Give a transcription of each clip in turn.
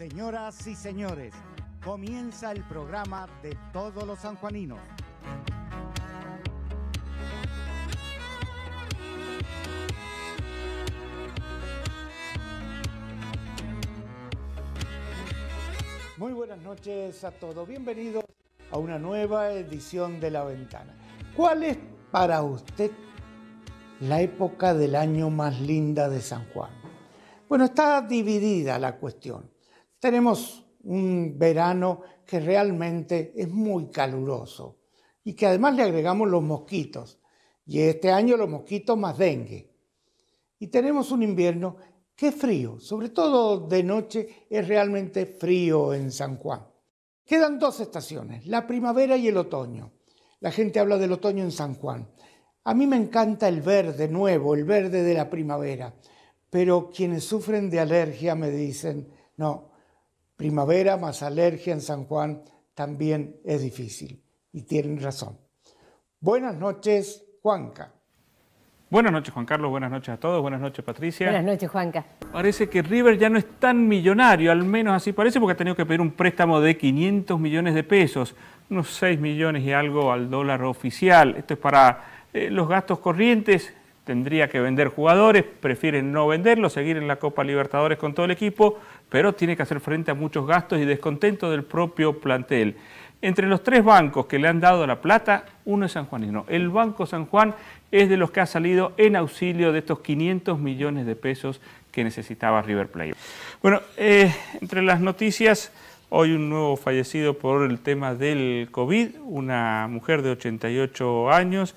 Señoras y señores, comienza el programa de todos los sanjuaninos. Muy buenas noches a todos. Bienvenidos a una nueva edición de La Ventana. ¿Cuál es para usted la época del año más linda de San Juan? Bueno, está dividida la cuestión. Tenemos un verano que realmente es muy caluroso y que además le agregamos los mosquitos. Y este año los mosquitos más dengue. Y tenemos un invierno Qué frío, sobre todo de noche es realmente frío en San Juan. Quedan dos estaciones, la primavera y el otoño. La gente habla del otoño en San Juan. A mí me encanta el verde nuevo, el verde de la primavera, pero quienes sufren de alergia me dicen, no, primavera más alergia en San Juan también es difícil. Y tienen razón. Buenas noches, Juanca. Buenas noches, Juan Carlos. Buenas noches a todos. Buenas noches, Patricia. Buenas noches, Juanca. Parece que River ya no es tan millonario, al menos así parece, porque ha tenido que pedir un préstamo de 500 millones de pesos, unos 6 millones y algo al dólar oficial. Esto es para eh, los gastos corrientes. Tendría que vender jugadores, prefieren no venderlos, seguir en la Copa Libertadores con todo el equipo, pero tiene que hacer frente a muchos gastos y descontento del propio plantel. Entre los tres bancos que le han dado la plata, uno es San Juanino. El Banco San Juan es de los que ha salido en auxilio de estos 500 millones de pesos que necesitaba River Plate. Bueno, eh, entre las noticias, hoy un nuevo fallecido por el tema del COVID, una mujer de 88 años,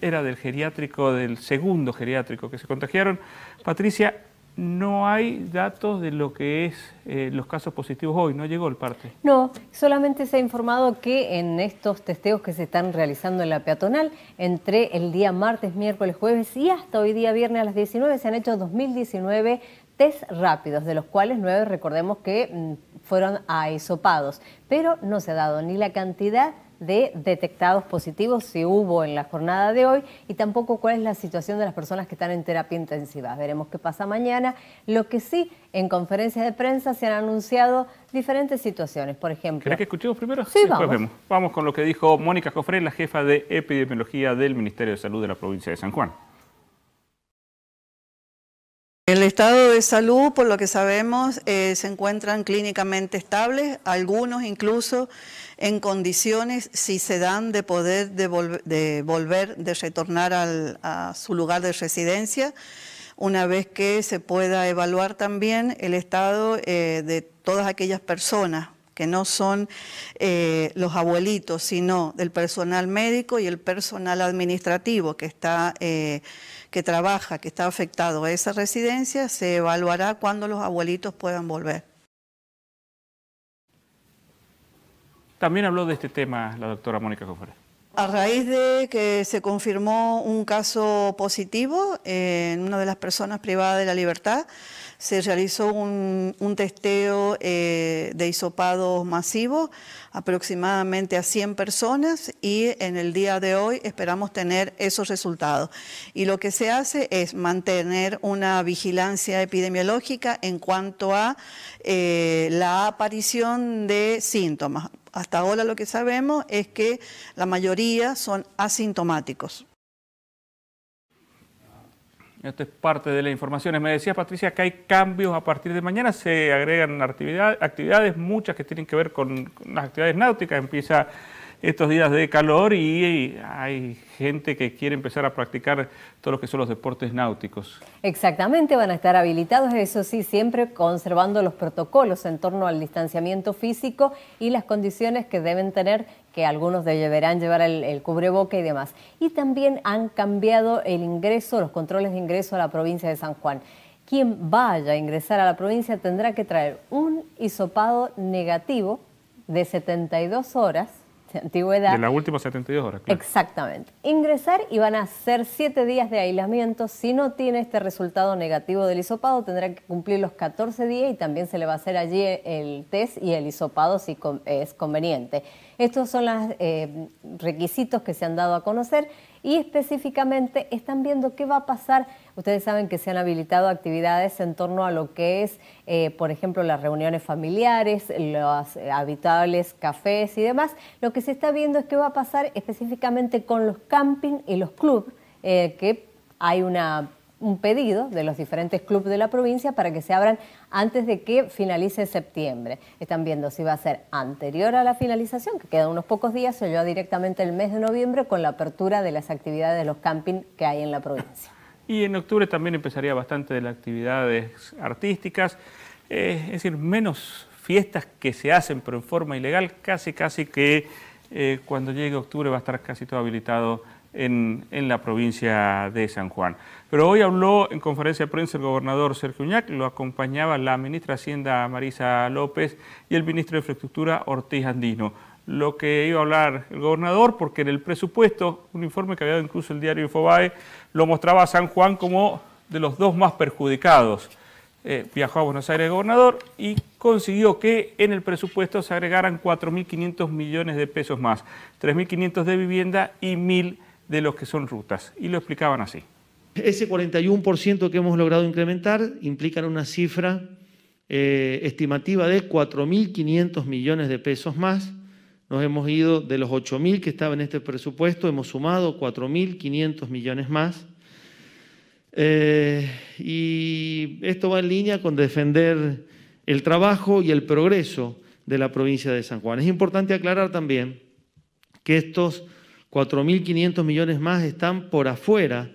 era del geriátrico, del segundo geriátrico que se contagiaron. Patricia, no hay datos de lo que es eh, los casos positivos hoy, no llegó el parte. No, solamente se ha informado que en estos testeos que se están realizando en la peatonal, entre el día martes, miércoles, jueves y hasta hoy día viernes a las 19 se han hecho 2019 test rápidos, de los cuales nueve recordemos que mm, fueron aisopados, pero no se ha dado ni la cantidad de detectados positivos, si hubo en la jornada de hoy, y tampoco cuál es la situación de las personas que están en terapia intensiva. Veremos qué pasa mañana. Lo que sí, en conferencias de prensa se han anunciado diferentes situaciones. Por ejemplo... ¿Querés que escuchemos primero? Sí, vamos. vemos. Vamos con lo que dijo Mónica Cofré, la jefa de epidemiología del Ministerio de Salud de la provincia de San Juan. El estado de salud, por lo que sabemos, eh, se encuentran clínicamente estables, algunos incluso en condiciones, si se dan, de poder de volver, de retornar a su lugar de residencia, una vez que se pueda evaluar también el estado eh, de todas aquellas personas que no son eh, los abuelitos, sino del personal médico y el personal administrativo que está eh, que trabaja, que está afectado a esa residencia, se evaluará cuando los abuelitos puedan volver. También habló de este tema la doctora Mónica Cofre. A raíz de que se confirmó un caso positivo en una de las personas privadas de la libertad, se realizó un, testeo eh, de hisopados masivo, aproximadamente a 100 personas, y en el día de hoy esperamos tener esos resultados. Y lo que se hace es mantener una vigilancia epidemiológica en cuanto a eh, la aparición de síntomas. Hasta ahora lo que sabemos es que la mayoría son asintomáticos. Esto es parte de las informaciones. Me decía Patricia que hay cambios a partir de mañana, se agregan actividades, muchas que tienen que ver con, las actividades náuticas. Empieza estos días de calor y hay gente que quiere empezar a practicar todo lo que son los deportes náuticos. Exactamente, van a estar habilitados, eso sí, siempre conservando los protocolos en torno al distanciamiento físico y las condiciones que deben tener, que algunos deberán llevar el, el cubreboca y demás. Y también han cambiado el ingreso, los controles de ingreso a la provincia de San Juan quien vaya a ingresar a la provincia tendrá que traer un hisopado negativo de 72 horas antigüedad. De las últimas 72 horas, claro. Exactamente. Ingresar y van a ser siete días de aislamiento. Si no tiene este resultado negativo del hisopado, tendrá que cumplir los 14 días y también se le va a hacer allí el test y el hisopado si es conveniente. Estos son los eh, requisitos que se han dado a conocer y específicamente están viendo qué va a pasar. Ustedes saben que se han habilitado actividades en torno a lo que es, eh, por ejemplo, las reuniones familiares, los habituales cafés y demás. Lo que se está viendo es qué va a pasar específicamente con los camping y los clubes, eh, que hay una un pedido de los diferentes clubes de la provincia para que se abran antes de que finalice septiembre. Están viendo si va a ser anterior a la finalización, que quedan unos pocos días, o ya directamente el mes de noviembre con la apertura de las actividades de los camping que hay en la provincia. Y en octubre también empezaría bastante de las actividades artísticas, eh, es decir, menos fiestas que se hacen pero en forma ilegal, casi casi que eh, cuando llegue octubre va a estar casi todo habilitado en, la provincia de San Juan. Pero hoy habló en conferencia de prensa el gobernador Sergio Uñac, lo acompañaba la ministra de Hacienda Marisa López y el ministro de Infraestructura Ortiz Andino. Lo que iba a hablar el gobernador, porque en el presupuesto, un informe que había dado incluso el diario Infobae, lo mostraba a San Juan como de los dos más perjudicados. Eh, viajó a Buenos Aires el gobernador y consiguió que en el presupuesto se agregaran 4.500 millones de pesos más, 3.500 de vivienda y 1.000 de los que son rutas. Y lo explicaban así. Ese 41% que hemos logrado incrementar implica una cifra eh, estimativa de 4.500 millones de pesos más. Nos hemos ido de los 8.000 que estaban en este presupuesto, hemos sumado 4.500 millones más. Eh, y esto va en línea con defender el trabajo y el progreso de la provincia de San Juan. Es importante aclarar también que estos 4.500 millones más están por afuera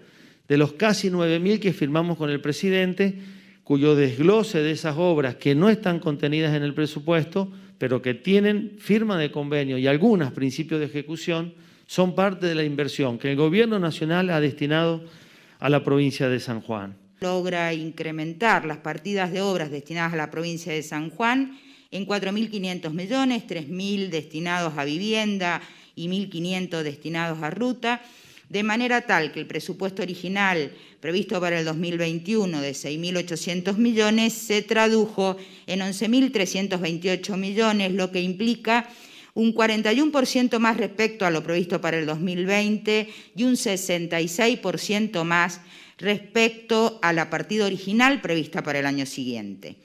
de los casi 9.000 que firmamos con el presidente, cuyo desglose de esas obras que no están contenidas en el presupuesto, pero que tienen firma de convenio y algunos principios de ejecución, son parte de la inversión que el Gobierno Nacional ha destinado a la provincia de San Juan. Logra incrementar las partidas de obras destinadas a la provincia de San Juan en 4.500 millones, 3.000 destinados a vivienda, y 1.500 destinados a ruta, de manera tal que el presupuesto original previsto para el 2021 de 6.800 millones se tradujo en 11.328 millones, lo que implica un 41% más respecto a lo previsto para el 2020 y un 66% más respecto a la partida original prevista para el año siguiente.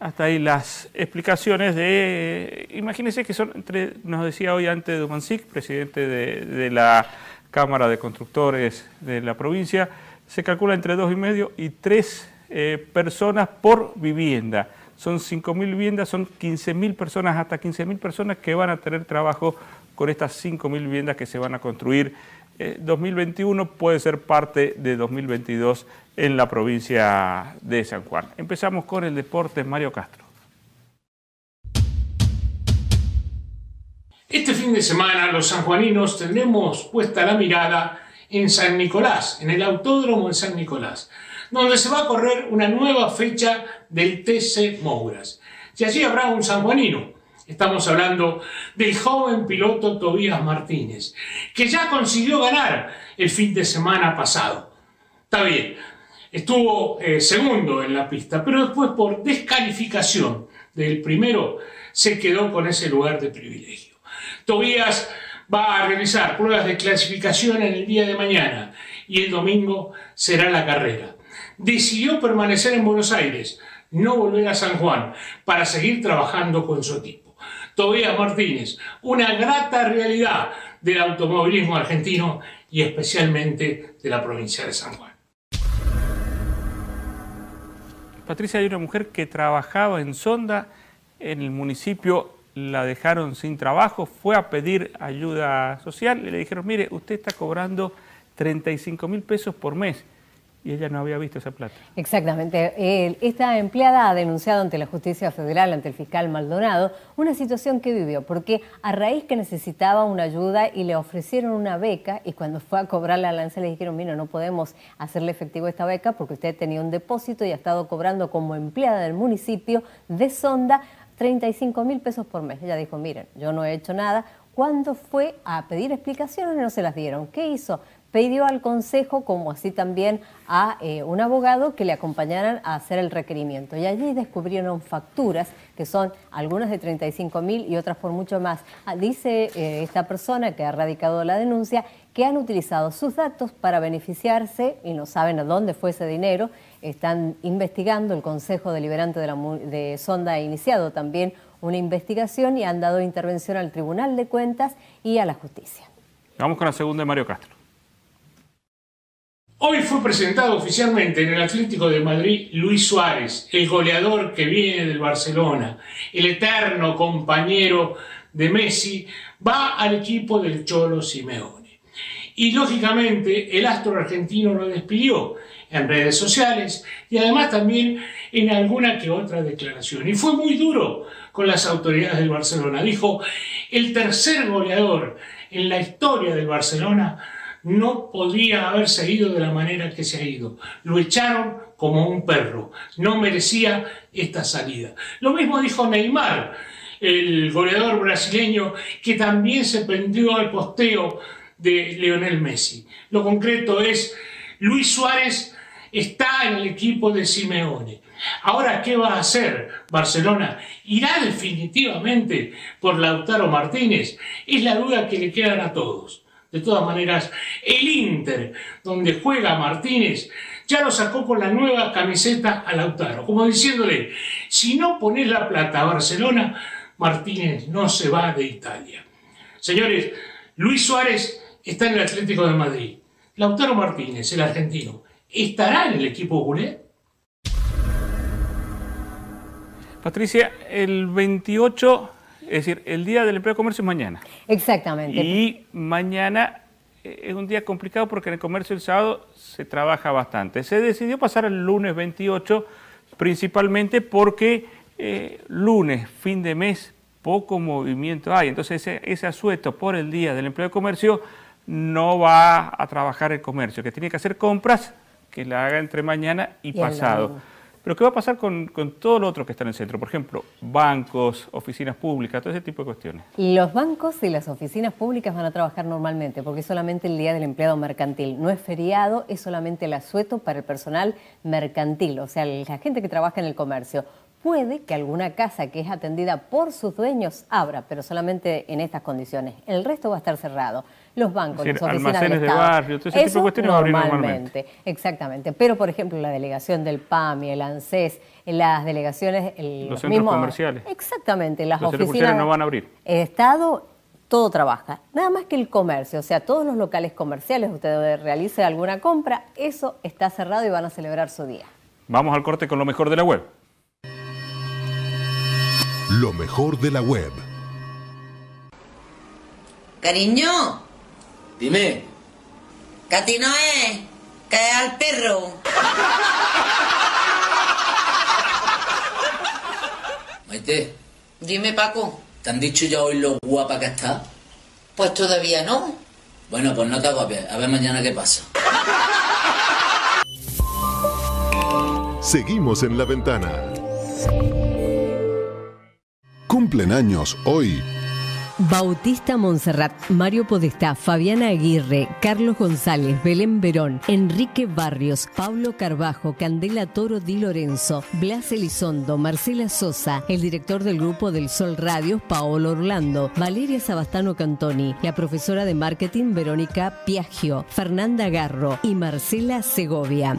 Hasta ahí las explicaciones de, imagínense que son, entre, nos decía hoy antes de Dumancic, presidente de, la Cámara de Constructores de la provincia, se calcula entre dos y medio y tres eh, personas por vivienda. Son 5.000 viviendas, son 15.000 personas, hasta 15.000 personas que van a tener trabajo con estas 5.000 viviendas que se van a construir 2021 eh, puede ser parte de 2022 en la provincia de San Juan. Empezamos con el deporte Mario Castro. Este fin de semana los sanjuaninos tendremos puesta la mirada en San Nicolás, en el Autódromo de San Nicolás, donde se va a correr una nueva fecha del TC Mouras. Y allí habrá un sanjuanino, Estamos hablando del joven piloto Tobías Martínez, que ya consiguió ganar el fin de semana pasado. Está bien, estuvo eh, segundo en la pista, pero después por descalificación del primero se quedó con ese lugar de privilegio. Tobías va a realizar pruebas de clasificación en el día de mañana y el domingo será la carrera. Decidió permanecer en Buenos Aires, no volver a San Juan, para seguir trabajando con su equipo. Tobías Martínez, una grata realidad del automovilismo argentino y especialmente de la provincia de San Juan. Patricia, hay una mujer que trabajaba en Sonda, en el municipio la dejaron sin trabajo, fue a pedir ayuda social y le dijeron, mire, usted está cobrando 35 mil pesos por mes y ella no había visto esa plata. Exactamente. esta empleada ha denunciado ante la justicia federal, ante el fiscal Maldonado, una situación que vivió, porque a raíz que necesitaba una ayuda y le ofrecieron una beca, y cuando fue a cobrar la lanza le dijeron, mira, no podemos hacerle efectivo esta beca porque usted tenía un depósito y ha estado cobrando como empleada del municipio de Sonda 35 mil pesos por mes. Ella dijo, miren, yo no he hecho nada. Cuando fue a pedir explicaciones no se las dieron. ¿Qué hizo? Pidió al Consejo, como así también a eh, un abogado, que le acompañaran a hacer el requerimiento. Y allí descubrieron facturas, que son algunas de 35 mil y otras por mucho más. Ah, dice eh, esta persona que ha radicado la denuncia que han utilizado sus datos para beneficiarse y no saben a dónde fue ese dinero. Están investigando, el Consejo Deliberante de, la, de Sonda ha iniciado también una investigación y han dado intervención al Tribunal de Cuentas y a la justicia. Vamos con la segunda de Mario Castro. Hoy fue presentado oficialmente en el Atlético de Madrid Luis Suárez, el goleador que viene del Barcelona, el eterno compañero de Messi, va al equipo del Cholo Simeone. Y lógicamente el astro argentino lo despidió en redes sociales y además también en alguna que otra declaración. Y fue muy duro con las autoridades del Barcelona. Dijo, el tercer goleador en la historia del Barcelona no podría haberse ido de la manera que se ha ido. Lo echaron como un perro. No merecía esta salida. Lo mismo dijo Neymar, el goleador brasileño, que también se prendió al posteo de Lionel Messi. Lo concreto es, Luis Suárez está en el equipo de Simeone. Ahora, ¿qué va a hacer Barcelona? ¿Irá definitivamente por Lautaro Martínez? Es la duda que le quedan a todos. De todas maneras, el Inter, donde juega Martínez, ya lo sacó con la nueva camiseta a Lautaro, como diciéndole, si no pones la plata a Barcelona, Martínez no se va de Italia. Señores, Luis Suárez está en el Atlético de Madrid. Lautaro Martínez, el argentino, ¿estará en el equipo culé? Patricia, el 28 es decir, el día del empleo de comercio es mañana. Exactamente. Y mañana eh, es un día complicado porque en el comercio el sábado se trabaja bastante. Se decidió pasar el lunes 28 principalmente porque eh, lunes, fin de mes, poco movimiento hay. Entonces ese, ese asueto por el día del empleo de comercio no va a trabajar el comercio, que tiene que hacer compras que la haga entre mañana y, pasado. Pero ¿qué va a pasar con, todo lo otro que está en el centro? Por ejemplo, bancos, oficinas públicas, todo ese tipo de cuestiones. Los bancos y las oficinas públicas van a trabajar normalmente porque es solamente el Día del Empleado Mercantil. No es feriado, es solamente el asueto para el personal mercantil, o sea, la gente que trabaja en el comercio. Puede que alguna casa que es atendida por sus dueños abra, pero solamente en estas condiciones. El resto va a estar cerrado. Los bancos, las oficinas del Estado. de barrio, todo ese tipo de cuestiones normalmente, normalmente. Exactamente. Pero, por ejemplo, la delegación del PAMI, el ANSES, las delegaciones... los, centros comerciales. Exactamente. Las los oficinas... no van a abrir. El Estado todo trabaja. Nada más que el comercio, o sea, todos los locales comerciales, usted realice alguna compra, eso está cerrado y van a celebrar su día. Vamos al corte con lo mejor de la web. Lo mejor de la web. Cariño. Dime. Que a ti no es. Que es al perro. Maite. Dime, Paco. ¿Te han dicho ya hoy lo guapa que está? Pues todavía no. Bueno, pues no te agobies. A ver mañana qué pasa. Seguimos en la ventana. Cumplen años hoy. Bautista Montserrat, Mario Podestá, Fabiana Aguirre, Carlos González, Belén Verón, Enrique Barrios, Pablo Carbajo, Candela Toro Di Lorenzo, Blas Elizondo, Marcela Sosa, el director del grupo del Sol Radio, Paolo Orlando, Valeria Sabastano Cantoni, la profesora de marketing Verónica Piaggio, Fernanda Garro y Marcela Segovia.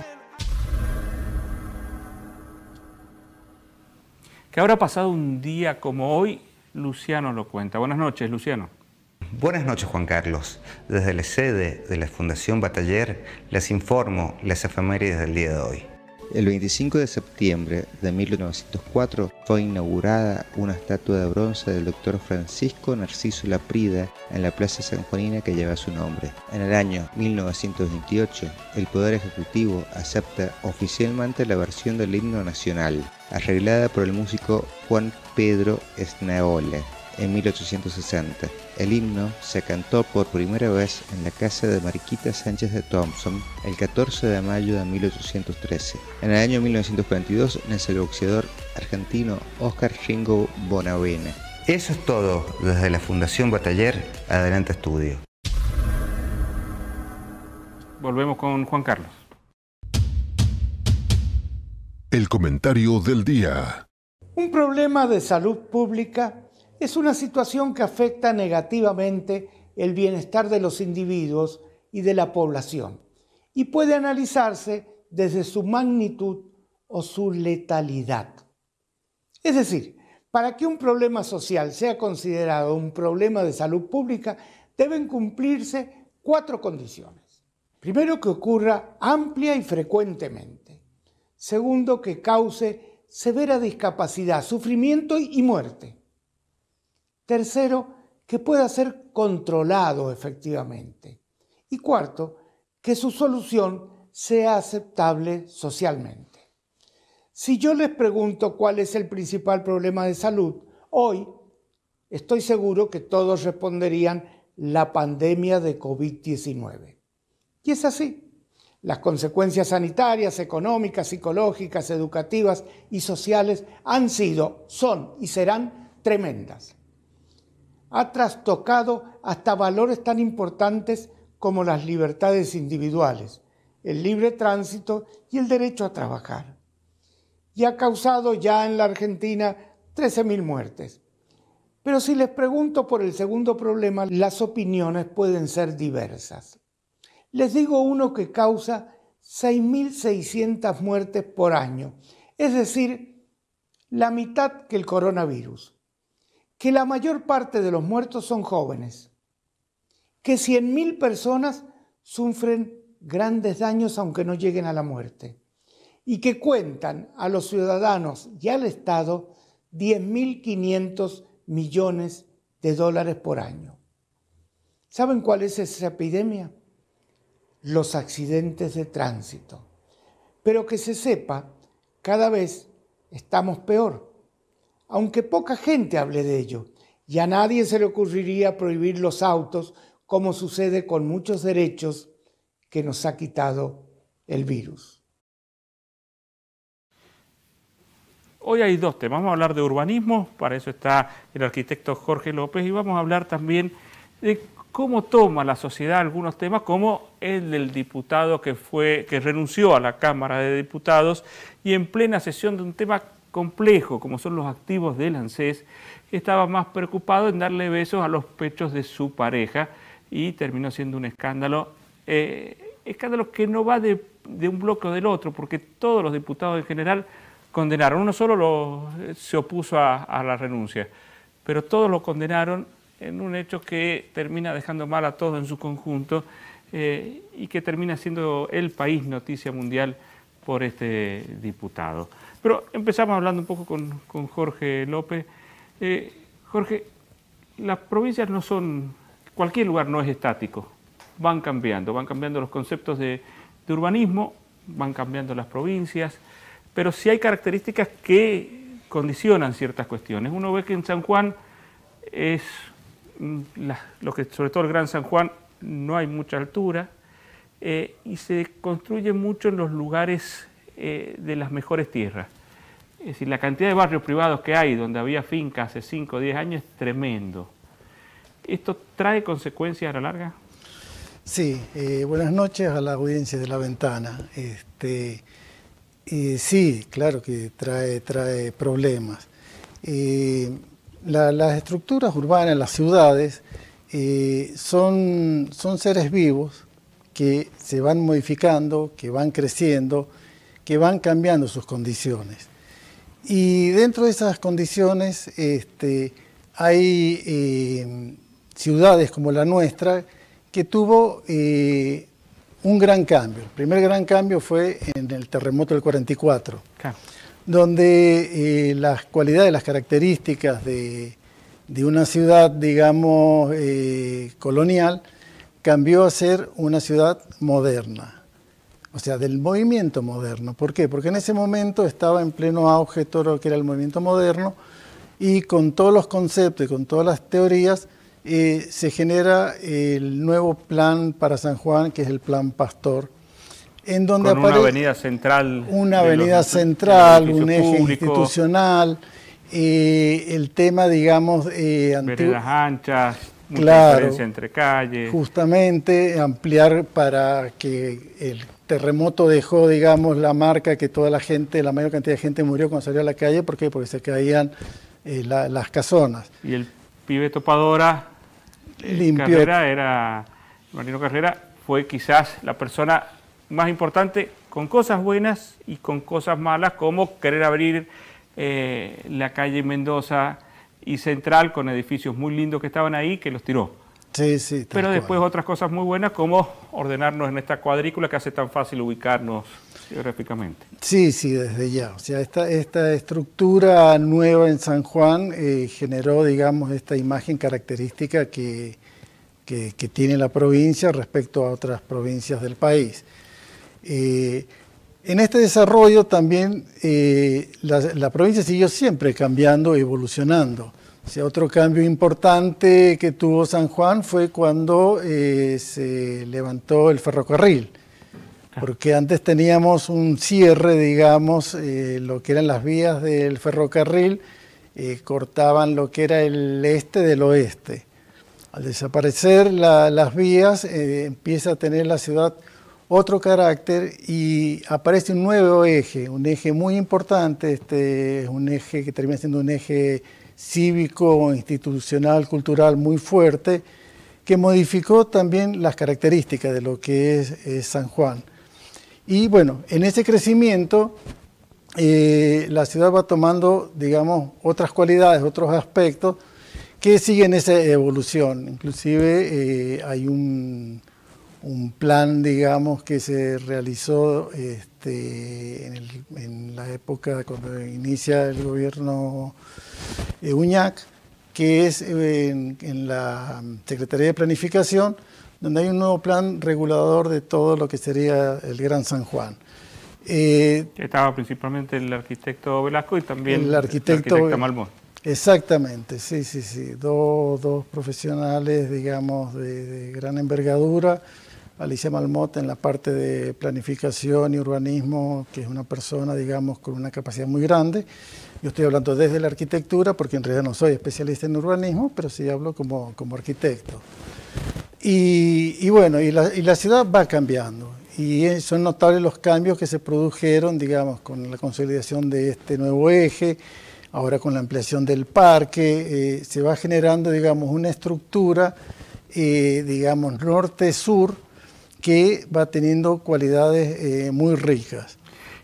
¿Qué habrá pasado un día como hoy? Luciano lo cuenta. Buenas noches, Luciano. Buenas noches, Juan Carlos. Desde la sede de la Fundación Bataller les informo las efemérides del día de hoy. El 25 de septiembre de 1904 fue inaugurada una estatua de bronce del doctor Francisco Narciso Laprida en la Plaza San Juanina que lleva su nombre. En el año 1928, el Poder Ejecutivo acepta oficialmente la versión del himno nacional, arreglada por el músico Juan Pedro Esnaole en 1860. El himno se cantó por primera vez en la casa de Mariquita Sánchez de Thompson el 14 de mayo de 1813. En el año 1942 nace el boxeador argentino Oscar Ringo Bonavena. Eso es todo desde la Fundación Bataller. Adelante Estudio. volvemos con Juan Carlos. El comentario del día. Un problema de salud pública es una situación que afecta negativamente el bienestar de los individuos y de la población y puede analizarse desde su magnitud o su letalidad. Es decir, para que un problema social sea considerado un problema de salud pública, deben cumplirse cuatro condiciones. Primero, que ocurra amplia y frecuentemente. Segundo, que cause severa discapacidad, sufrimiento y muerte. Tercero, que pueda ser controlado efectivamente. Y cuarto, que su solución sea aceptable socialmente. Si yo les pregunto cuál es el principal problema de salud, hoy estoy seguro que todos responderían la pandemia de COVID-19. Y es así. Las consecuencias sanitarias, económicas, psicológicas, educativas y sociales han sido, son y serán tremendas. Ha trastocado hasta valores tan importantes como las libertades individuales, el libre tránsito y el derecho a trabajar. Y ha causado ya en la Argentina 13.000 muertes. Pero si les pregunto por el segundo problema, las opiniones pueden ser diversas. Les digo uno que causa 6.600 muertes por año, es decir, la mitad que el coronavirus, que la mayor parte de los muertos son jóvenes, que 100.000 personas sufren grandes daños aunque no lleguen a la muerte y que cuentan a los ciudadanos y al Estado 10.500 millones de dólares por año. ¿Saben cuál es esa epidemia? Los accidentes de tránsito. Pero que se sepa, cada vez estamos peor, aunque poca gente hable de ello, y a nadie se le ocurriría prohibir los autos como sucede con muchos derechos que nos ha quitado el virus. Hoy hay dos temas. Vamos a hablar de urbanismo, para eso está el arquitecto Jorge López, y vamos a hablar también de cómo toma la sociedad algunos temas, como el del diputado que, fue, que renunció a la Cámara de Diputados y en plena sesión de un tema complejo, como son los activos del ANSES, estaba más preocupado en darle besos a los pechos de su pareja y terminó siendo un escándalo eh, escándalo que no va de, un bloque o del otro, porque todos los diputados en general condenaron. Uno solo se opuso a, la renuncia, pero todos lo condenaron en un hecho que termina dejando mal a todos en su conjunto eh, y que termina siendo el país noticia mundial por este diputado. Pero empezamos hablando un poco con, Jorge López. Eh, Jorge, las provincias no son, cualquier lugar no es estático van cambiando, van cambiando los conceptos de, urbanismo, van cambiando las provincias, pero sí hay características que condicionan ciertas cuestiones. Uno ve que en San Juan es, mm, lo que sobre todo el Gran San Juan, no hay mucha altura eh, y se construye mucho en los lugares eh, de las mejores tierras. Es decir, la cantidad de barrios privados que hay donde había fincas hace 5 o 10 años es tremendo. ¿Esto trae consecuencias a la larga? Sí, eh, buenas noches a la audiencia de La Ventana. Este, sí, claro que trae, trae problemas. Eh, las estructuras urbanas, las ciudades, son, son seres vivos que se van modificando, que van creciendo, que van cambiando sus condiciones. Y dentro de esas condiciones este, hay ciudades como la nuestra que tuvo eh, un gran cambio. El primer gran cambio fue en el terremoto del 44, donde eh, las cualidades, las características de, una ciudad, digamos, eh, colonial, cambió a ser una ciudad moderna, o sea, del movimiento moderno. ¿Por qué? Porque en ese momento estaba en pleno auge todo lo que era el movimiento moderno y con todos los conceptos y con todas las teorías, eh, se genera el nuevo plan para San Juan, que es el plan Pastor, en donde Con una avenida central. Una avenida central, un eje institucional, eh, el tema, digamos... Eh, veredas anchas. mucha claro, diferencia entre calles. Justamente ampliar para que el terremoto dejó, digamos, la marca que toda la gente, la mayor cantidad de gente murió cuando salió a la calle. ¿Por qué? Porque se caían eh, la, las casonas. Y el pibe topadora, eh, Limpió. Carrera, era, Marino Carrera, fue quizás la persona más importante con cosas buenas y con cosas malas, como querer abrir eh, la calle Mendoza y Central con edificios muy lindos que estaban ahí, que los tiró. Sí, sí. Pero cual. después otras cosas muy buenas, como ordenarnos en esta cuadrícula que hace tan fácil ubicarnos geográficamente. Sí, sí, desde ya. O sea, esta, esta estructura nueva en San Juan eh, generó, digamos, esta imagen característica que, que- que tiene la provincia respecto a otras provincias del país. Eh, en este desarrollo también eh, la, la provincia siguió siempre cambiando, evolucionando. Otro cambio importante que tuvo San Juan fue cuando eh, se levantó el ferrocarril porque antes teníamos un cierre, digamos, eh, lo que eran las vías del ferrocarril, eh, cortaban lo que era el este del oeste. Al desaparecer la- las vías, empieza a tener la ciudad otro carácter y aparece un nuevo eje, un eje muy importante, este, un eje que termina siendo un eje cívico, institucional, cultural muy fuerte, que modificó también las características de lo que es, San Juan. Y bueno, en ese crecimiento eh, la ciudad va tomando, digamos, otras cualidades, otros aspectos que siguen esa evolución. Inclusive eh, hay un, un plan, digamos, que se realizó este, en, el- en la época cuando inicia el gobierno eh, Uñac, que es eh, en, en la Secretaría de Planificación, donde hay un nuevo plan regulador de todo lo que sería el Gran San Juan. Eh, estaba principalmente el arquitecto Velasco y también el arquitecto, Malmón. Exactamente, sí, sí, sí. Dos, dos profesionales, digamos, de, de gran envergadura. Alicia Malmot en la parte de planificación y urbanismo, que es una persona, digamos, con una capacidad muy grande. Yo estoy hablando desde la arquitectura, porque en realidad no soy especialista en urbanismo, pero sí hablo como, como arquitecto. Y, y bueno, y la, y la ciudad va cambiando. Y eh, son notables los cambios que se produjeron, digamos, con la consolidación de este nuevo eje, ahora con la ampliación del parque, eh, se va generando, digamos, una estructura, eh, digamos, norte-sur, que va teniendo cualidades eh, muy ricas.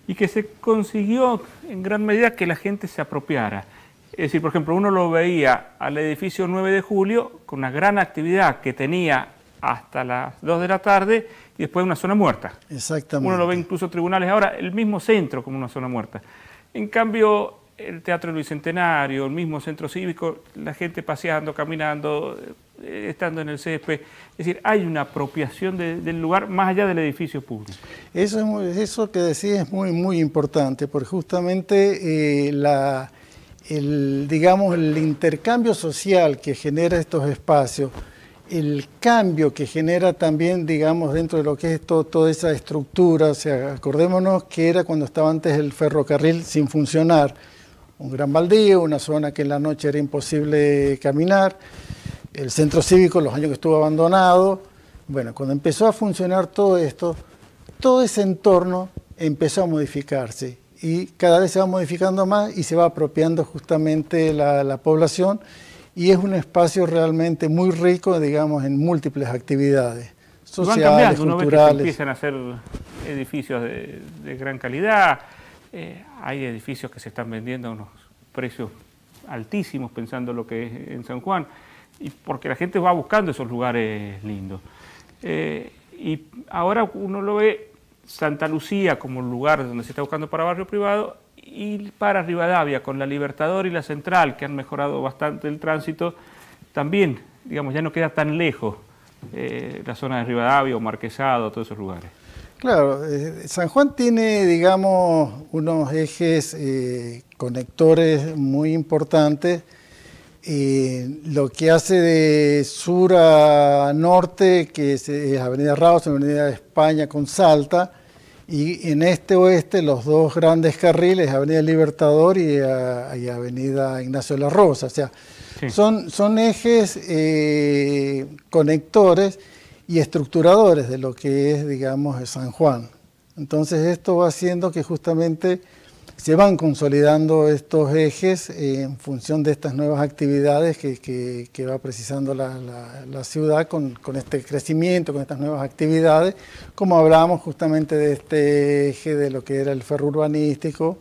y que se consiguió en gran medida que la gente se apropiara. Es decir, por ejemplo, uno lo veía al edificio 9 de julio con una gran actividad que tenía hasta las 2 de la tarde y después una zona muerta. Exactamente. Uno lo ve incluso tribunales ahora, el mismo centro como una zona muerta. En cambio, el Teatro del Bicentenario, el mismo centro cívico, la gente paseando, caminando, estando en el césped. Es decir, hay una apropiación de- del lugar más allá del edificio público. Eso, es eso que decís es muy, muy importante, porque justamente eh, la, el, digamos, el intercambio social que genera estos espacios, el cambio que genera también, digamos, dentro de lo que es todo- toda esa estructura, o acordémonos que era cuando estaba antes el ferrocarril sin funcionar, un gran baldío, una zona que en la noche era imposible caminar, el centro cívico los años que estuvo abandonado, bueno, cuando empezó a funcionar todo esto, todo ese entorno empezó a modificarse y cada vez se va modificando más y se va apropiando justamente la, la población y es un espacio realmente muy rico, digamos, en múltiples actividades Y van sociales, cambiando, uno ve que se empiezan a hacer edificios de, de gran calidad, eh, hay edificios que se están vendiendo a unos precios altísimos pensando lo que es en San Juan, y porque la gente va buscando esos lugares lindos. Eh, y ahora uno lo ve Santa Lucía como un lugar donde se está buscando para barrio privado y para Rivadavia con la Libertador y la Central que han mejorado bastante el tránsito, también, digamos, ya no queda tan lejos eh, la zona de Rivadavia o Marquesado, todos esos lugares. Claro, eh, San Juan tiene, digamos, unos ejes eh, conectores muy importantes. Eh, lo que hace de sur a norte, que es, eh, Avenida Rawson, Avenida España con Salta, y en este oeste los dos grandes carriles, Avenida Libertador y, a- y Avenida Ignacio de la Rosa. O sea, Son, son ejes eh, conectores y estructuradores de lo que es, digamos, San Juan. Entonces esto va haciendo que justamente se van consolidando estos ejes en función de estas nuevas actividades que, va precisando la, ciudad con, este crecimiento, con estas nuevas actividades, como hablábamos justamente de este eje de lo que era el ferro urbanístico,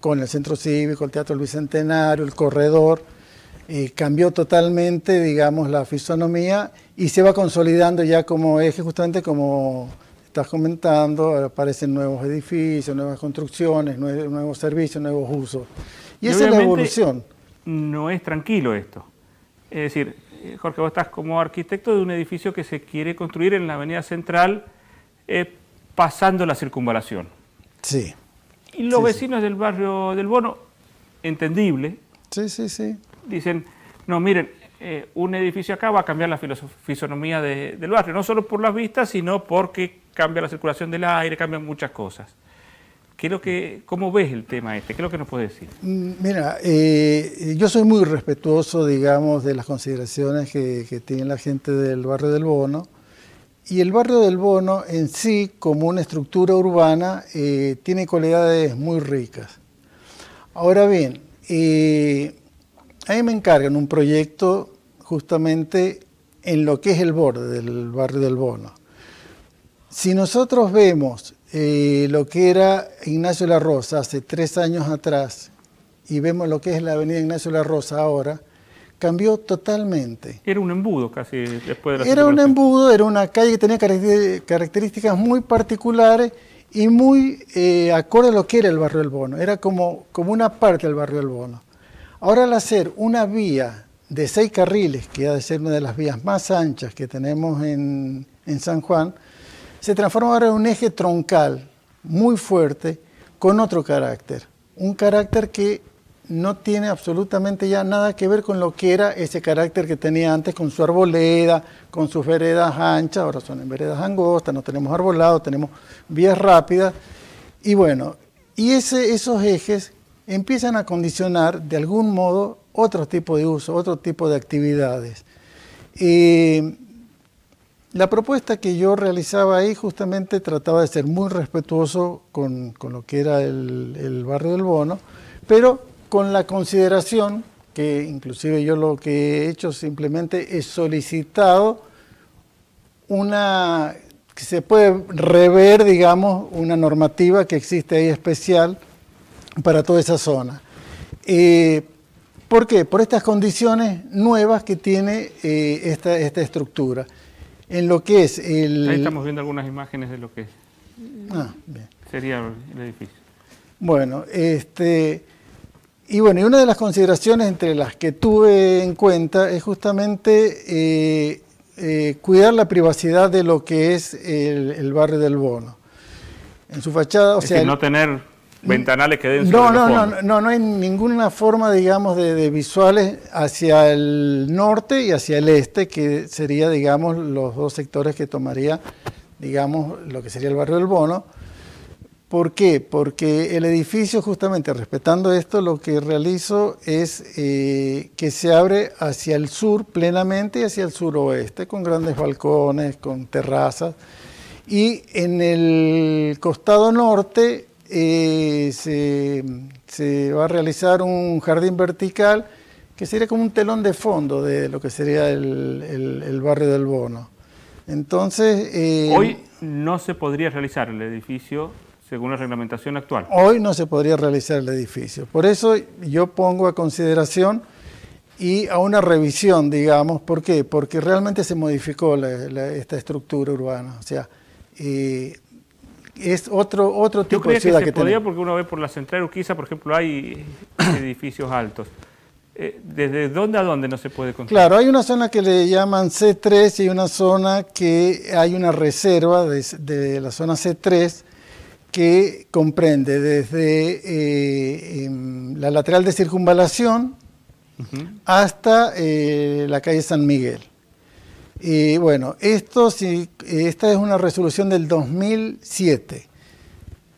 con el centro cívico, el Teatro Bicentenario, el corredor, eh, cambió totalmente, digamos, la fisonomía y se va consolidando ya como eje, justamente como estás comentando, aparecen nuevos edificios, nuevas construcciones, nuevos, servicios, nuevos usos. Y, esa es la evolución. No es tranquilo esto. Es decir, eh, Jorge, vos estás como arquitecto de un edificio que se quiere construir en la Avenida Central eh, pasando la circunvalación. Sí. Y los vecinos del barrio del Bono, entendible. Sí, sí, sí. Dicen, no, miren, eh, un edificio acá va a cambiar la fisonomía del barrio, no solo por las vistas, sino porque cambia la circulación del aire, cambian muchas cosas. ¿Qué lo que, ¿Cómo ves el tema este? ¿Qué es lo que nos puedes decir? Mm, mira, eh, yo soy muy respetuoso, digamos, de las consideraciones que, tiene la gente del barrio del Bono. Y el barrio del Bono en sí, como una estructura urbana, eh, tiene cualidades muy ricas. Ahora bien, eh, a mí me encargan un proyecto justamente en lo que es el borde del barrio del Bono. Si nosotros vemos eh, lo que era Ignacio La Rosa hace tres años atrás y vemos lo que es la avenida Ignacio La Rosa ahora, cambió totalmente. Era un embudo casi después de la Era un embudo, era una calle que tenía características muy particulares y muy eh, acorde a lo que era el barrio del Bono. Era como, como una parte del barrio del Bono. Ahora al hacer una vía de seis carriles, que ha de ser una de las vías más anchas que tenemos en, en San Juan, se transforma ahora en un eje troncal muy fuerte con otro carácter. Un carácter que no tiene absolutamente ya nada que ver con lo que era ese carácter que tenía antes con su arboleda, con sus veredas anchas, ahora son en veredas angostas, no tenemos arbolado, tenemos vías rápidas. Y bueno, y ese, esos ejes empiezan a condicionar de algún modo otro tipo de uso, otro tipo de actividades. Eh, la propuesta que yo realizaba ahí justamente trataba de ser muy respetuoso con, lo que era el, barrio del Bono, pero con la consideración que inclusive yo lo que he hecho simplemente es solicitado una, que se puede rever, digamos, una normativa que existe ahí especial para toda esa zona. Eh, ¿Por qué? Por estas condiciones nuevas que tiene eh, esta, esta estructura en lo que es el... Ahí estamos viendo algunas imágenes de lo que ah, sería el edificio. Bueno, este... Y bueno, y una de las consideraciones entre las que tuve en cuenta es justamente eh, eh, cuidar la privacidad de lo que es el, barrio del Bono. En su fachada, o sea... no tener ventanales que den no, no, no, no, no hay ninguna forma, digamos, de, visuales hacia el norte y hacia el este, que sería, digamos, los dos sectores que tomaría, digamos, lo que sería el barrio del Bono. ¿Por qué? Porque el edificio, justamente respetando esto, lo que realizo es eh, que se abre hacia el sur plenamente y hacia el suroeste, con grandes balcones, con terrazas. Y en el costado norte eh, se, va a realizar un jardín vertical que sería como un telón de fondo de lo que sería el, barrio del Bono. Entonces... Eh, hoy no se podría realizar el edificio según la reglamentación actual. Hoy no se podría realizar el edificio. Por eso yo pongo a consideración y a una revisión, digamos. ¿Por qué? Porque realmente se modificó esta estructura urbana. O sea, eh, es otro, otro tipo de ciudad que, se podía porque uno ve por la central Urquiza, por ejemplo, hay edificios altos. Eh, ¿Desde dónde a dónde no se puede construir? Claro, hay una zona que le llaman C3 y una zona que hay una reserva de, la zona C3 que comprende desde eh, la lateral de circunvalación hasta eh, la calle San Miguel. Y bueno, esto sí, esta es una resolución del 2007.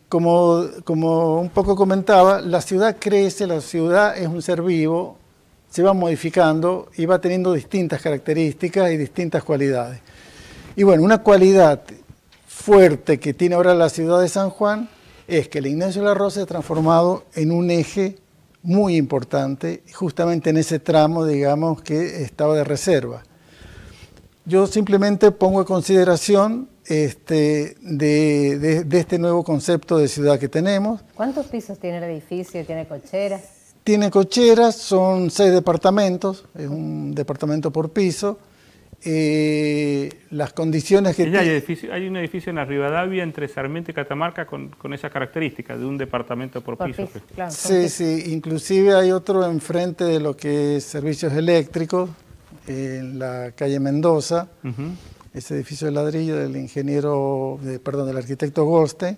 Como, como un poco comentaba, la ciudad crece, la ciudad es un ser vivo, se va modificando y va teniendo distintas características y distintas cualidades. Y bueno, una cualidad fuerte que tiene ahora la ciudad de San Juan es que el Ignacio de la Rosa se ha transformado en un eje muy importante, justamente en ese tramo, digamos, que estaba de reserva. Yo simplemente pongo en consideración este, de, este nuevo concepto de ciudad que tenemos. ¿Cuántos pisos tiene el edificio? ¿Tiene cocheras? Tiene cocheras, son seis departamentos, es un departamento por piso. Eh, las condiciones que... Hay, hay, un edificio en la Rivadavia entre Sarmiento y Catamarca con, esa característica de un departamento por, piso. sí, sí, inclusive hay otro enfrente de lo que es servicios eléctricos, en la calle Mendoza, ese edificio de ladrillo del ingeniero, perdón, del arquitecto Goste,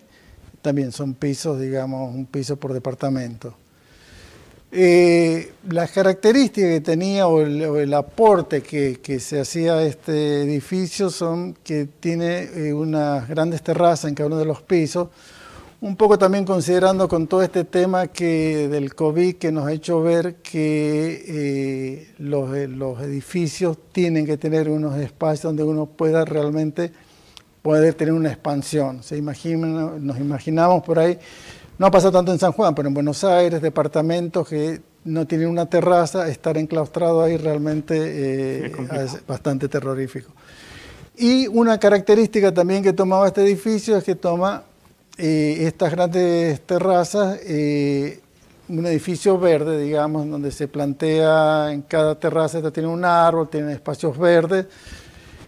también son pisos, digamos, un piso por departamento. Eh, las características que tenía o el, aporte que, se hacía a este edificio son que tiene eh, unas grandes terrazas en cada uno de los pisos, un poco también considerando con todo este tema que del COVID que nos ha hecho ver que eh, los, los, edificios tienen que tener unos espacios donde uno pueda realmente poder tener una expansión. Se imagina, nos imaginamos por ahí no ha pasado tanto en San Juan, pero en Buenos Aires, departamentos que no tienen una terraza, estar enclaustrado ahí realmente eh, es, bastante terrorífico. Y una característica también que tomaba este edificio es que toma eh, estas grandes terrazas, eh, un edificio verde, digamos, donde se plantea en cada terraza, tiene un árbol, tiene espacios verdes,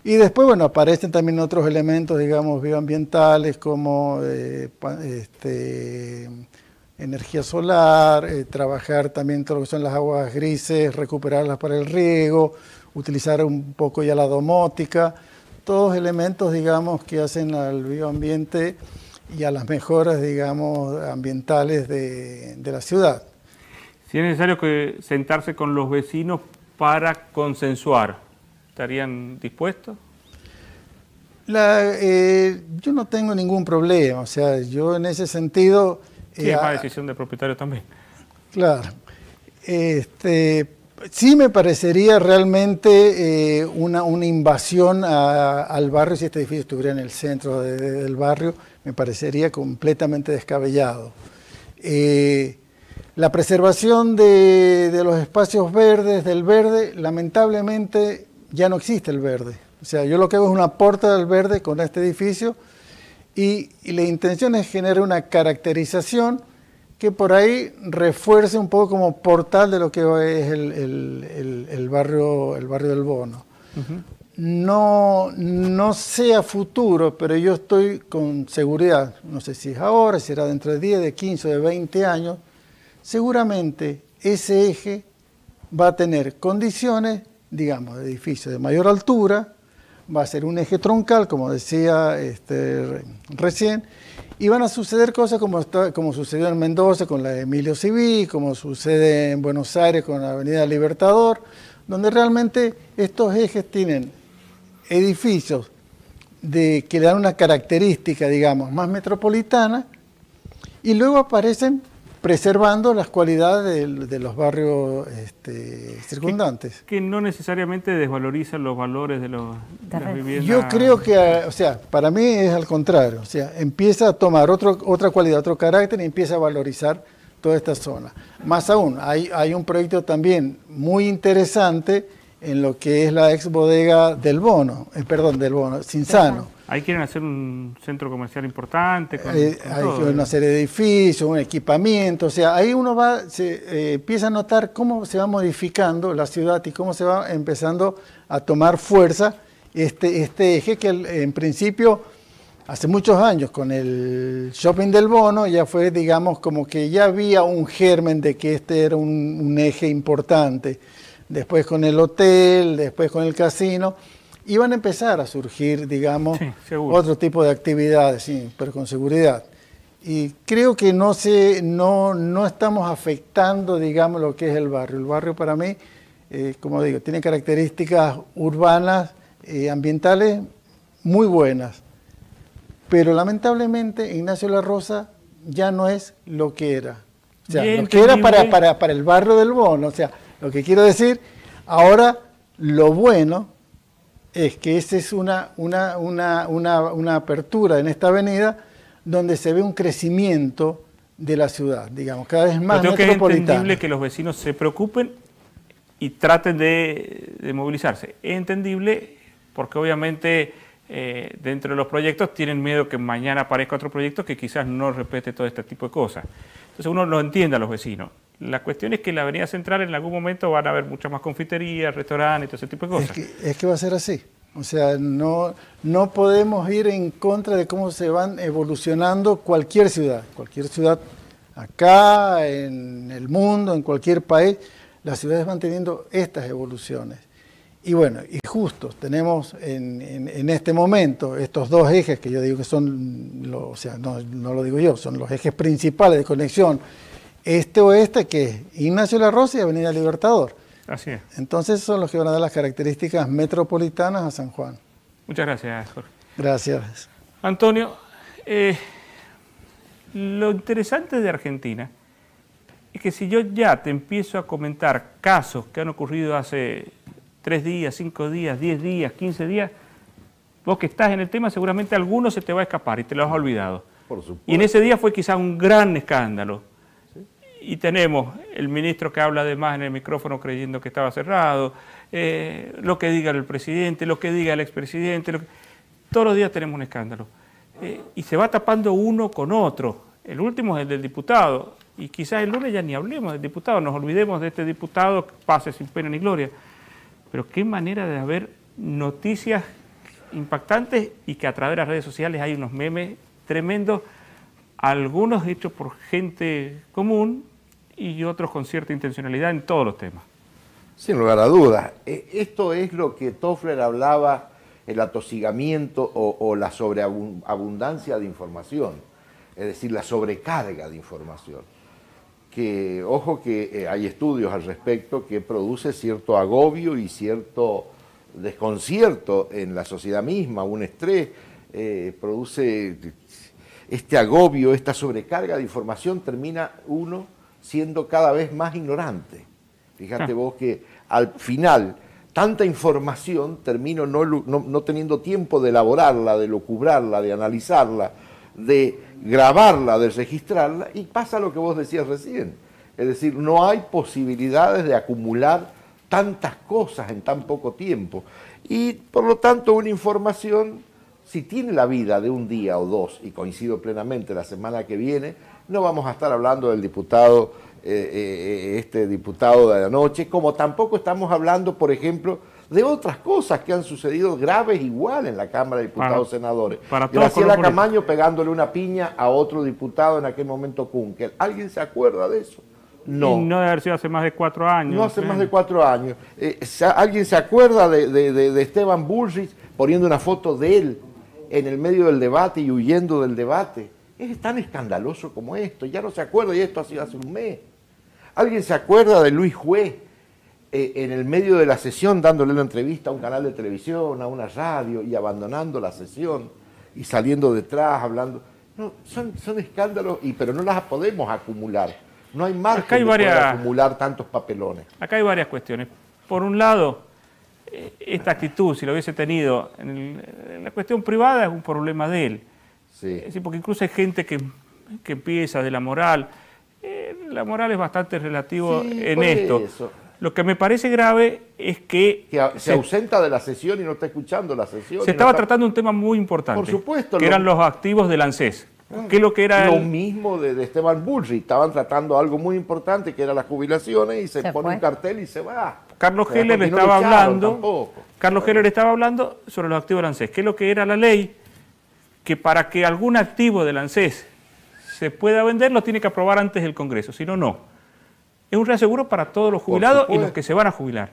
y después, bueno, aparecen también otros elementos, digamos, bioambientales como eh, este, energía solar, eh, trabajar también todo lo que son las aguas grises, recuperarlas para el riego, utilizar un poco ya la domótica, todos elementos, digamos, que hacen al bioambiente y a las mejoras, digamos, ambientales de, de la ciudad. Si es necesario que sentarse con los vecinos para consensuar ¿Estarían dispuestos? Eh, yo no tengo ningún problema, o sea, yo en ese sentido... Sí, es una decisión del propietario también. Claro. Este, sí me parecería realmente eh, una, una, invasión al barrio si este edificio estuviera en el centro del barrio, me parecería completamente descabellado. Eh, la preservación de, los espacios verdes, del verde, lamentablemente ya no existe el verde. O sea, yo lo que hago es una puerta del verde con este edificio y, la intención es generar una caracterización que por ahí refuerce un poco como portal de lo que es el, barrio, el barrio del Bono. No, no sea futuro, pero yo estoy con seguridad, no sé si es ahora, si será dentro de 10, de 15, de 20 años, seguramente ese eje va a tener condiciones digamos, de edificio de mayor altura, va a ser un eje troncal, como decía este, recién, y van a suceder cosas como, como sucedió en Mendoza con la Emilio Civí, como sucede en Buenos Aires con la Avenida Libertador, donde realmente estos ejes tienen edificios de, que le dan una característica, digamos, más metropolitana, y luego aparecen preservando las cualidades de, los barrios este, circundantes. Que, no necesariamente desvalorizan los valores de, los, las viviendas. Yo creo que, o sea, para mí es al contrario, o sea, empieza a tomar otro, otra cualidad, otro carácter y empieza a valorizar toda esta zona. Más aún, hay, hay un proyecto también muy interesante en lo que es la ex bodega del Bono, eh, perdón, del Bono, Cinsano Ahí quieren hacer un centro comercial importante. hay, una serie de edificios, un equipamiento, o sea, ahí uno va, se eh, empieza a notar cómo se va modificando la ciudad y cómo se va empezando a tomar fuerza este, este eje que en principio hace muchos años con el shopping del bono ya fue, digamos, como que ya había un germen de que este era un, un eje importante. Después con el hotel, después con el casino iban a empezar a surgir, digamos, otro tipo de actividades, sí, pero con seguridad. Y creo que no, se, no, no estamos afectando, digamos, lo que es el barrio. El barrio para mí, eh, como digo, tiene características urbanas, y eh, ambientales muy buenas. Pero lamentablemente Ignacio La Rosa ya no es lo que era. O sea, lo que era para, para, para el barrio del Bono. O sea, Lo que quiero decir, ahora lo bueno es que esa es una, una, una, una, apertura en esta avenida donde se ve un crecimiento de la ciudad, digamos, cada vez más Pero creo que es entendible que los vecinos se preocupen y traten de, de movilizarse. Es entendible porque obviamente eh, dentro de los proyectos tienen miedo que mañana aparezca otro proyecto que quizás no respete todo este tipo de cosas. Entonces uno lo entiende a los vecinos. La cuestión es que en la Avenida Central en algún momento van a haber muchas más confiterías, restaurantes, todo ese tipo de cosas. Es que, va a ser así. O sea, no, no podemos ir en contra de cómo se van evolucionando cualquier ciudad. Cualquier ciudad acá, en el mundo, en cualquier país, las ciudades van teniendo estas evoluciones. Y bueno, y justo tenemos en, este momento estos dos ejes que yo digo que son, o sea, no, lo digo yo, son los ejes principales de conexión este-oeste, que es Ignacio La Rosa y Avenida Libertador. Así es. Entonces son los que van a dar las características metropolitanas a San Juan. Muchas gracias, Jorge. Gracias. Antonio, eh, lo interesante de Argentina es que si yo ya te empiezo a comentar casos que han ocurrido hace tres días, cinco días, diez días, quince días, vos que estás en el tema seguramente alguno se te va a escapar y te lo has olvidado. Por supuesto. Y en ese día fue quizá un gran escándalo. Y tenemos el ministro que habla además en el micrófono creyendo que estaba cerrado, eh, lo que diga el presidente, lo que diga el expresidente, todos los días tenemos un escándalo. Eh, y se va tapando uno con otro. El último es el del diputado. Y quizás el lunes ya ni hablemos del diputado, nos olvidemos de este diputado que pase sin pena ni gloria. Pero qué manera de haber noticias impactantes y que a través de las redes sociales hay unos memes tremendos, algunos hechos por gente común y otros con cierta intencionalidad en todos los temas. Sin lugar a dudas. E, esto es lo que Toffler hablaba, el atosigamiento o, la sobreabundancia de información, es decir, la sobrecarga de información que, ojo que eh, hay estudios al respecto que produce cierto agobio y cierto desconcierto en la sociedad misma, un estrés, eh, produce este agobio, esta sobrecarga de información, termina uno siendo cada vez más ignorante. Fíjate vos que al final tanta información termino no, no teniendo tiempo de elaborarla, de locubrarla, de analizarla, de grabarla, de registrarla, y pasa lo que vos decías recién. Es decir, no hay posibilidades de acumular tantas cosas en tan poco tiempo. Y por lo tanto, una información, si tiene la vida de un día o dos, y coincido plenamente la semana que viene, no vamos a estar hablando del diputado, eh, eh, este diputado de anoche, como tampoco estamos hablando, por ejemplo, de otras cosas que han sucedido graves igual en la Cámara de Diputados Senadores. Para Graciela Camaño pegándole una piña a otro diputado en aquel momento Kunkel. ¿Alguien se acuerda de eso? No. no debe haber sido hace más de cuatro años. No hace más de cuatro años. Eh, ¿Alguien se acuerda de, Esteban Bullrich poniendo una foto de él en el medio del debate y huyendo del debate? Es tan escandaloso como esto. Ya no se acuerda y esto ha sido hace un mes. ¿Alguien se acuerda de Luis Juez eh, en el medio de la sesión dándole una entrevista a un canal de televisión, a una radio y abandonando la sesión y saliendo detrás, hablando. No, son, son escándalos, y, pero no las podemos acumular. No hay margen para acumular tantos papelones. Acá hay varias cuestiones. Por un lado, eh, esta actitud, si lo hubiese tenido en, la cuestión privada, es un problema de él. Sí. porque incluso hay gente que, empieza de la moral. Eh, la moral es bastante relativo en esto. Lo que me parece grave es que... se, ausenta de la sesión y no está escuchando la sesión. Se estaba tratando un tema muy importante. Por supuesto. Que eran los activos del ANSES. Ah, ¿Qué es lo que era lo mismo de, Esteban Bullrich. Estaban tratando algo muy importante que eran las jubilaciones y se, pone un cartel y se va. Carlos Heller estaba hablando. Carlos Heller estaba hablando sobre los activos del ANSES. ¿Qué es lo que era la ley? Que para que algún activo del ANSES se pueda vender lo tiene que aprobar antes el Congreso, si no, no es un reaseguro para todos los jubilados y los que se van a jubilar.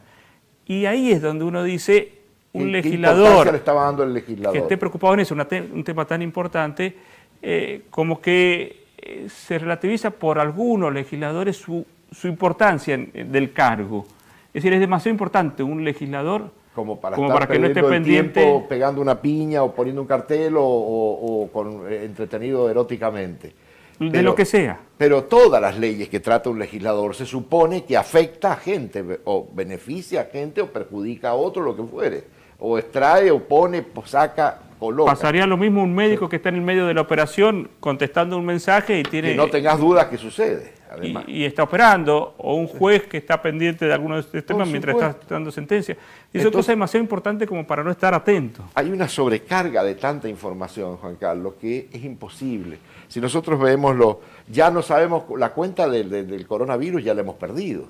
Y ahí es donde uno dice, un legislador, estaba dando el legislador que esté preocupado en eso, un tema tan importante, eh, como que eh, se relativiza por algunos legisladores su, importancia del cargo. Es decir, es demasiado importante un legislador como para, estar que no esté pendiente pegando una piña o poniendo un cartel o, con, eh, entretenido eróticamente. de lo que sea. Pero todas las leyes que trata un legislador se supone que afecta a gente, o beneficia a gente, o perjudica a otro, lo que fuere. O extrae, o pone, o saca, coloca. Pasaría lo mismo un médico que está en el medio de la operación contestando un mensaje y tiene Que no tengas dudas que sucede, y, además. y está operando, o un juez que está pendiente de algunos de estos temas Por mientras está dando sentencia. Y son cosas demasiado importantes como para no estar atento. Hay una sobrecarga de tanta información, Juan Carlos, que es imposible. Si nosotros vemos lo, ya no sabemos la cuenta del, del- del coronavirus, ya la hemos perdido.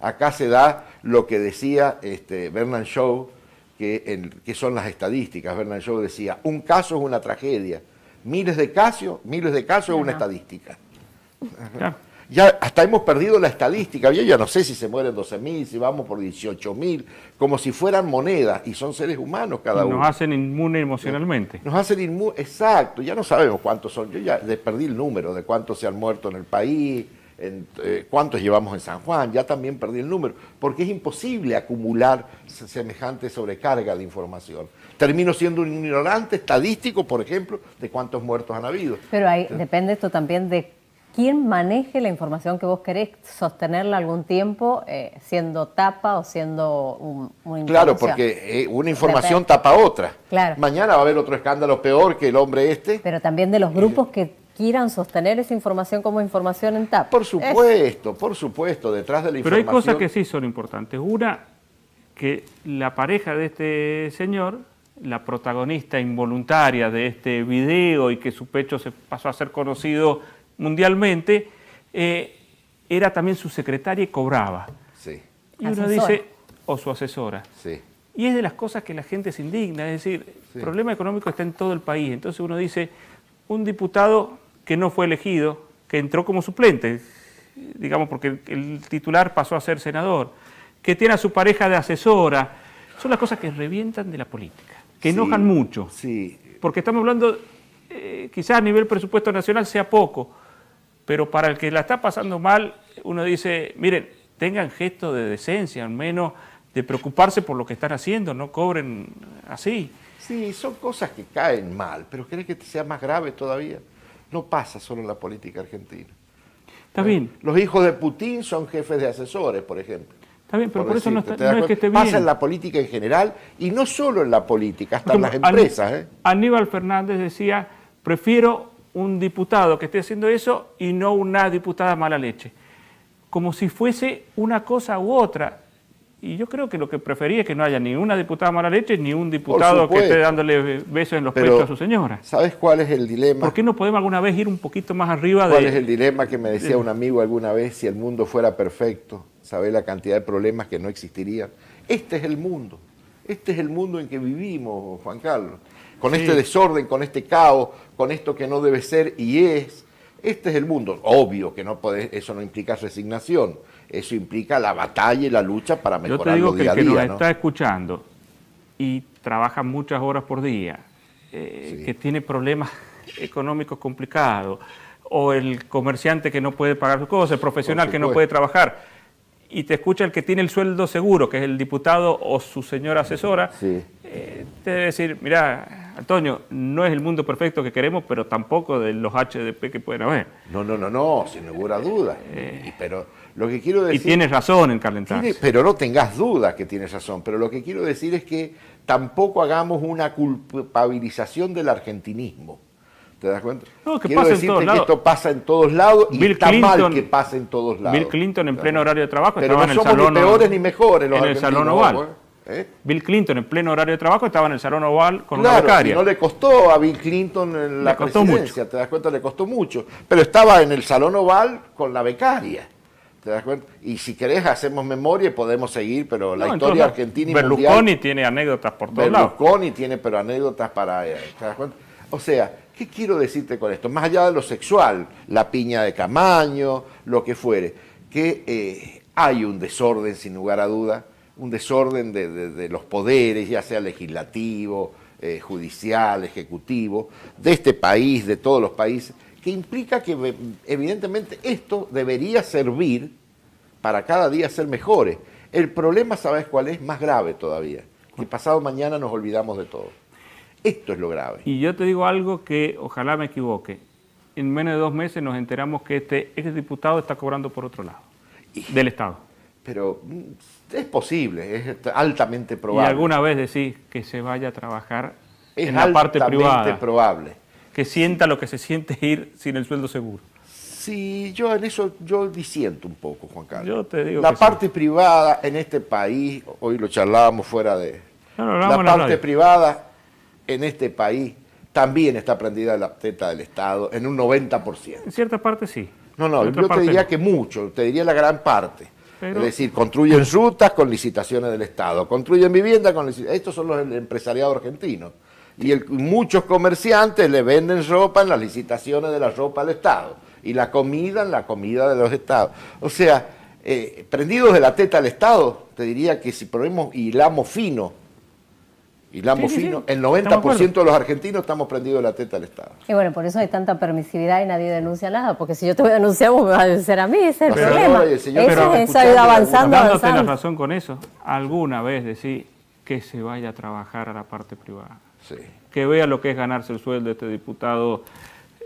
Acá se da lo que decía este, Bernard Shaw, que, en- que son las estadísticas. Bernard Shaw decía, un caso es una tragedia, miles de casos, miles de casos es una estadística. Ya hasta hemos perdido la estadística. Yo ya no sé si se mueren 12.000, si vamos por 18.000, como si fueran monedas, y son seres humanos cada uno. nos hacen inmunes emocionalmente. Nos hacen inmu- exacto, ya no sabemos cuántos son. Yo ya perdí el número de cuántos se han muerto en el país, en, eh, cuántos llevamos en San Juan, ya también perdí el número, porque es imposible acumular se- semejante sobrecarga de información. Termino siendo un ignorante estadístico, por ejemplo, de cuántos muertos han habido. Pero ahí depende esto también de quién maneje la información que vos querés sostenerla algún tiempo, eh, siendo tapa o siendo un, una Claro, porque eh, una información Depende. tapa otra. Claro. Mañana va a haber otro escándalo peor que el hombre este. Pero también de los grupos que quieran sostener esa información como información en tapa. Por supuesto, por supuesto, detrás de la Pero hay información. cosas que sí son importantes. Una, que la pareja de este señor, la protagonista involuntaria de este video y que su pecho se pasó a ser conocido mundialmente, eh, era también su secretaria y cobraba. Sí, Y uno dice, o su asesora. sí. Y es de las cosas que la gente se indigna, es decir, el problema económico está en todo el país. Entonces uno dice, un diputado que no fue elegido, que entró como suplente, digamos, porque el, titular pasó a ser senador, que tiene a su pareja de asesora, son las cosas que revientan de la política, que Sí, enojan mucho. Sí, Porque estamos hablando, eh, quizás a nivel presupuesto nacional sea poco, pero para el que la está pasando mal, uno dice, miren, tengan gesto de decencia, al menos de preocuparse por lo que están haciendo, no cobren así. Sí, son cosas que caen mal, pero ¿crees que sea más grave todavía? No pasa solo en la política argentina. Está bien, Los hijos de Putin son jefes de asesores, por ejemplo. está bien, pero por, eso no, está- ¿te das no es que esté bien. Pasa en la política en general y no solo en la política, hasta en las empresas. ¿eh? Aníbal Fernández decía, prefiero un diputado que esté haciendo eso y no una diputada mala leche. Como si fuese una cosa u otra. Y yo creo que lo que prefería es que no haya ni una diputada mala leche ni un diputado que esté dándole besos en los Pero, pechos a su señora. ¿Sabes cuál es el dilema? ¿Por qué no podemos alguna vez ir un poquito más arriba ¿Cuál de... es el dilema que me decía un amigo alguna vez? Si el mundo fuera perfecto, ¿sabes la cantidad de problemas que no existirían? Este es el mundo. Este es el mundo en que vivimos, Juan Carlos. Con Sí. este desorden, con este caos, con esto que no debe ser y es. Este es el mundo. Obvio que no podés- eso no implica resignación. Eso implica la batalla y la lucha para Yo te digo que día el que nos está escuchando y trabaja muchas horas por día, eh, que tiene problemas económicos complicados, o el comerciante que no puede pagar sus cosas, el profesional que no puede trabajar, y te escucha el que tiene el sueldo seguro, que es el diputado o su señora asesora, Sí. eh, te debe decir, mira, Antonio, no es el mundo perfecto que queremos, pero tampoco de los HDP que pueden haber. No, no, no, no, sin ninguna duda. Y- pero lo que quiero Y tienes razón en calentarse. Pero no tengas duda que tienes razón. Pero lo que quiero decir es que tampoco hagamos una culpabilización del argentinismo. ¿Te das cuenta? No, que quiero pasa en todos que lados. esto pasa en todos lados y está mal que pase en todos lados. Bill Clinton en pleno horario de trabajo Pero estaba no en el somos salón ni peores ni mejores los en el salón oval. ¿eh? Bill Clinton en pleno horario de trabajo estaba en el salón oval con una Claro, becaria. y no le costó a Bill Clinton en la presidencia, te das cuenta, le costó mucho. Pero estaba en el salón oval con la becaria. ¿Te das cuenta? Y si querés hacemos memoria y podemos seguir, pero la No, historia argentina y Berlusconi mundial... tiene anécdotas por todos lados. Berlusconi tiene pero anécdotas para... eh, ¿te das cuenta? O sea, ¿qué quiero decirte con esto? Más allá de lo sexual, la piña de Camaño, lo que fuere, que eh, hay un desorden sin lugar a duda, un desorden de, de- de los poderes, ya sea legislativo, eh, judicial, ejecutivo, de este país, de todos los países, que implica que ve- evidentemente esto debería servir para cada día ser mejores. El problema, ¿sabes cuál es? Más grave todavía. Que pasado mañana nos olvidamos de todo. Esto es lo grave. Y yo te digo algo que ojalá me equivoque. en menos de dos meses nos enteramos que este exdiputado está cobrando por otro lado, del Estado. Pero mm, es posible, es altamente probable. Y alguna vez decís que se vaya a trabajar es en la parte privada. probable. Que sienta lo que se siente ir sin el sueldo seguro. Sí, yo en eso yo disiento un poco, Juan Carlos. Yo te digo la que parte privada en este país, hoy lo charlábamos fuera de... No, la parte privada en este país también está prendida de la teta del Estado en un 90%. En cierta parte sí. No, no, yo te diría que mucho, te diría la gran parte. Es decir, construyen rutas con licitaciones del Estado, construyen vivienda con licitaciones. Estos son los el empresariado Y muchos comerciantes le venden ropa en las licitaciones de la ropa al Estado. Y la comida en la comida de los Estados. O sea, eh, prendidos de la teta del Estado, te diría que si ponemos hilamos fino la fino, el 90% de los argentinos estamos prendidos de la teta del Estado. Y bueno, por eso hay tanta permisividad y nadie denuncia nada, porque si yo te voy a denunciar, vos me vas a denunciar a mí, ese es el problema. pero, eso ha ido avanzando, avanzando. la razón con eso, alguna vez decir que se vaya a trabajar a la parte privada. Sí. Que vea lo que es ganarse el sueldo de este diputado.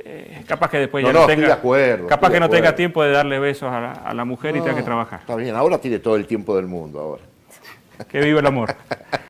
Eh, capaz que después ya no, tenga, de acuerdo, capaz que no tenga tiempo de darle besos a la, mujer y tenga que trabajar. Está bien, ahora tiene todo el tiempo del mundo ahora. Que viva el amor.